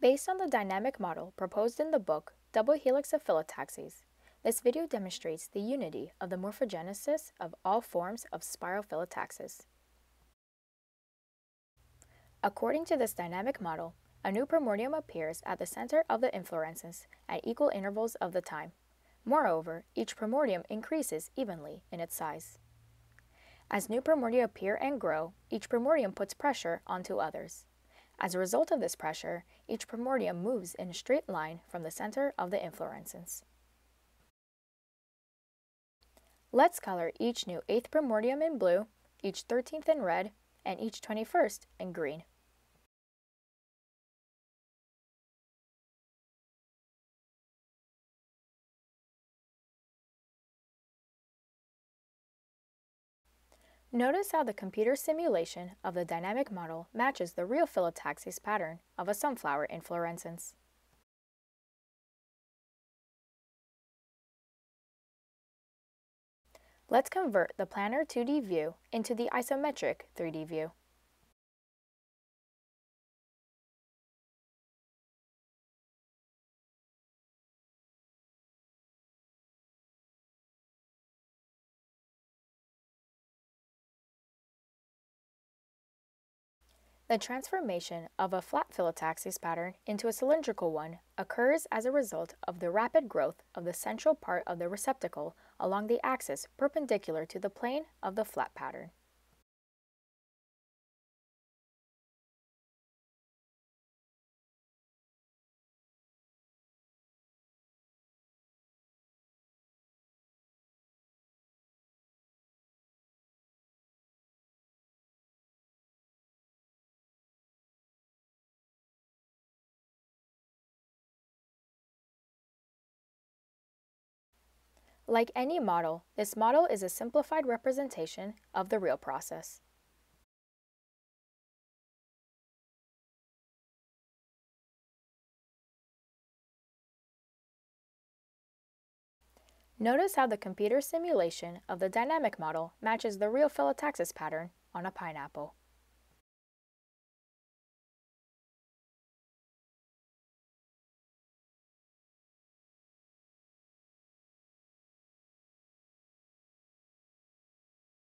Based on the dynamic model proposed in the book Double Helix of Phyllotaxis, this video demonstrates the unity of the morphogenesis of all forms of spiral phyllotaxis. According to this dynamic model, a new primordium appears at the center of the inflorescence at equal intervals of the time. Moreover, each primordium increases evenly in its size. As new primordia appear and grow, each primordium puts pressure onto others. As a result of this pressure, each primordium moves in a straight line from the center of the inflorescence. Let's color each new 8th primordium in blue, each 13th in red, and each 21st in green. Notice how the computer simulation of the dynamic model matches the real phyllotaxis pattern of a sunflower inflorescence. Let's convert the planar 2D view into the isometric 3D view. The transformation of a flat phyllotaxis pattern into a cylindrical one occurs as a result of the rapid growth of the central part of the receptacle along the axis perpendicular to the plane of the flat pattern. Like any model, this model is a simplified representation of the real process. Notice how the computer simulation of the dynamic model matches the real phyllotaxis pattern on a pineapple.